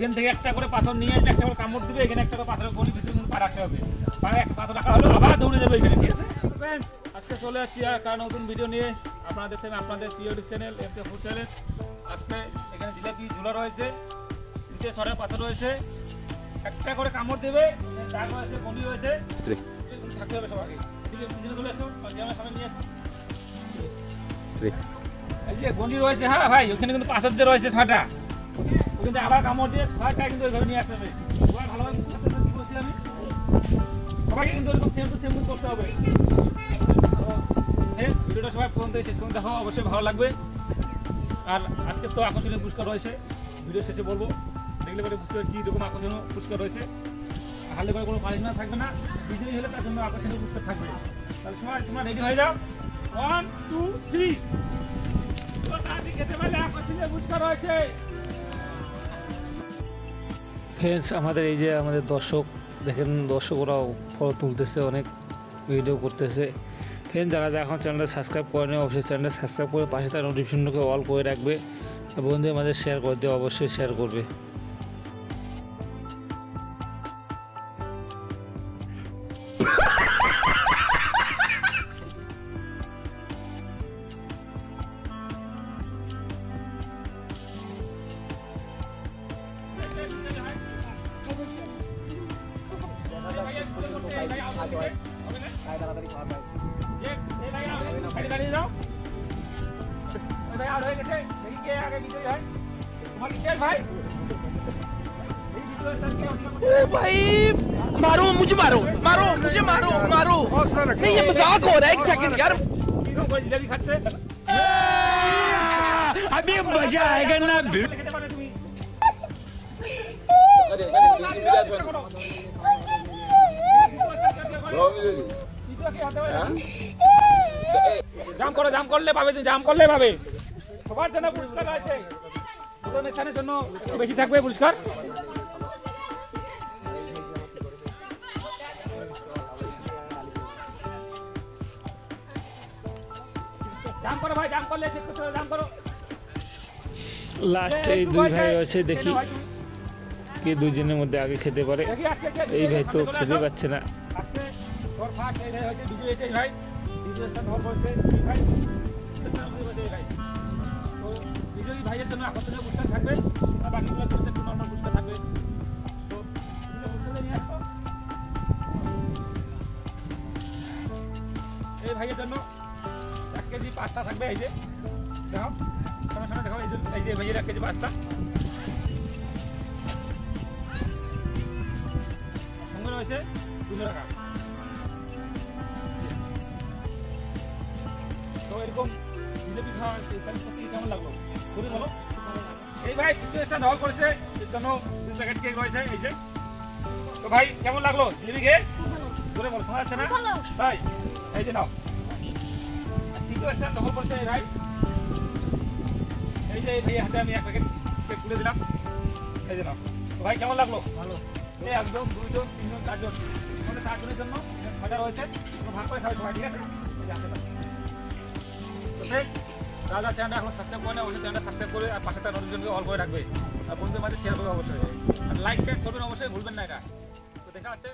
এখান থেকে একটা করে পাথর নিয়ে আসবে একটা করে কামড় দিবে এখানে একটা করে পাথরের গড়ি ভিতরে পা রাখতে হবে। পায়ে একটা পাথর রাখা হলো আবার দৌড়ে যাবে এখানে। ঠিক আছে আজকে চলে আসছি আর একটা নতুন ভিডিও নিয়ে। আপনাদের সাথে আপনাদের প্রিয় channel M K food channel আজকে এখানে জিলাপি ঝুলা রয়েছে নিচে সরের পাথর রয়েছে। একটা করে কামড় দেবে দাগ রয়েছে। গন্ডি রয়েছে থাকতে হবে সবাই এদিকে পিছনে চলে আসো আমার সামনে নিয়ে এই যে গন্ডি রয়েছে হ্যাঁ ভাই ওখানে কিন্তু পাথর দিয়ে রয়েছে ছটা। ওখানে আবার কামড় দিয়ে ছয়টা কিন্তু ওইভাবে নিয়ে আসতে হবে। সবাই ভালোভাবে কি বলছি আমি? সবাইকে কিন্তু এরকম সেম টু সেম করতে হবে। ভিডিওটা সবাই পর্যন্ত শেষ পর্যন্ত দেখো, অবশ্যই ভালো লাগবে। আর আজকে তো আকর্ষণীয় পুরস্কার রয়েছে। ভিডিও শেষে বলব, দেখলে পরে বুঝতে পারছি কীরকম আকর্ষণীয় পুরস্কার রয়েছে। হারলে পরে কোনো পানিশমেন্ট থাকবে না। বিজয়ী হলে তার জন্য আকর্ষণীয় পুরস্কার থাকবে। তাহলে সবাই তোমরা রেডি হয়ে যাও। ওয়ান টু থ্রি খেতে পারলে আকর্ষণীয় পুরস্কার রয়েছে। ফ্রেন্ডস আমাদের এই যে আমাদের দর্শক, দেখেন দর্শকরাও ফটো তুলতেছে, অনেক ভিডিও করতেছে। ফ্রেন্ড যারা যারা এখন চ্যানেলটা সাবস্ক্রাইব করেনি, অবশ্যই চ্যানেলটা সাবস্ক্রাইব করে পাশে তার নোটিফিকেশনকে অল করে রাখবে। বন্ধু মাঝে শেয়ার করে দেবে অবশ্যই শেয়ার করবে। भाई मारो, मुझे मारो। मारो मुझे मारो मारो नहीं ये मज़ाक हो रहा है एक सेकंड यार अभी मज़ा आएगा ना জাম করো জাম করলে পাবে জাম করলে পাবে। সবার জন্য পুরস্কার আছে। স্থানের জন্য বেশি থাকবে পুরস্কার। জাম করো ভাই জাম করলে চেক করতে হবে, জাম করো। লাস্ট এই দুই ভাই আছে দেখি। কে দুজনের মধ্যে আগে খেতে পারে। এই ভাই তো খেতে। পাচ্ছে না। ওর ফার্স্ট এই ভাই হচ্ছে বিজয় এটাই ভাই দ্বিতীয় স্থান ধর বলছে ভাই ভাই। তো বিজয়ী ভাইয়ের জন্য আকর্ষণীয় পুরস্কার থাকবে, আর বাকিগুলোর জন্য একটু নর্মাল পুরস্কার থাকবে। তো এই ভাইয়ের জন্য এক কেজি পাঁচটা থাকবে, এই যে। দেখো সামনে সামনে দেখো এই যে এই যে ভাইয়ের এক কেজি পাঁচটা সঙ্গে রয়েছে দুশো খাওয়া কেমন লাগল খুবই ভালো এই ভাই তৃতীয় স্থান দখল করেছে এর প্যাকেট কেক রয়েছে এই তো ভাই কেমন লাগল জিলেপি খেয়ে ধরে বলো শোনা না ভাই এই যে নাও তৃতীয় স্থান দখল ভাই এই যে এই হাতে এক প্যাকেট কেক তুলে দিলাম এই যে ভাই কেমন লাগল ভালো এই একজন দুইজন তিনজন চারজন মানে চারজনের জন্য মজা রয়েছে ভাগ করে খাবে ঠিক আছে friends, যারা এখন সাবস্ক্রাইব করে না অবশ্যই চ্যানেলটা সাবস্ক্রাইব করে আর পাশে তার নোটিফিকেশনকে অল করে রাখবে। আর বন্ধুদের মাঝে শেয়ার করবে অবশ্যই। আর লাইক শেয়ার করবেন অবশ্যই ভুলবেন না এটা। তো দেখা হচ্ছে